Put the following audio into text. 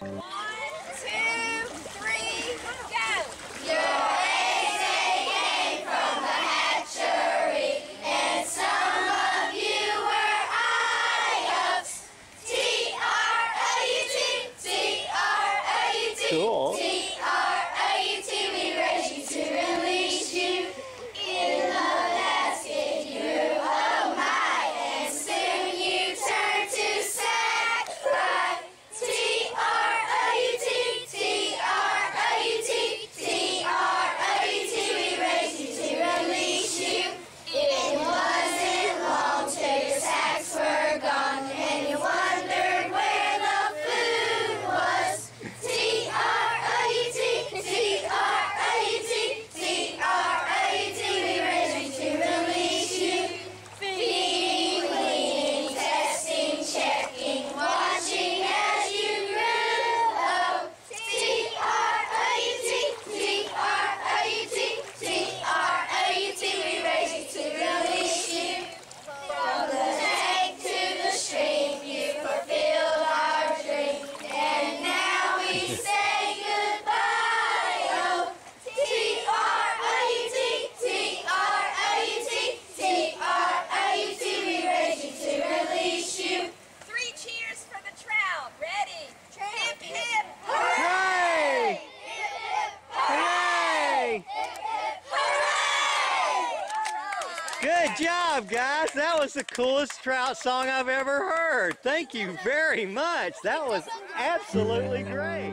Wow. Good job, guys. That was the coolest trout song I've ever heard. Thank you very much. That was absolutely great.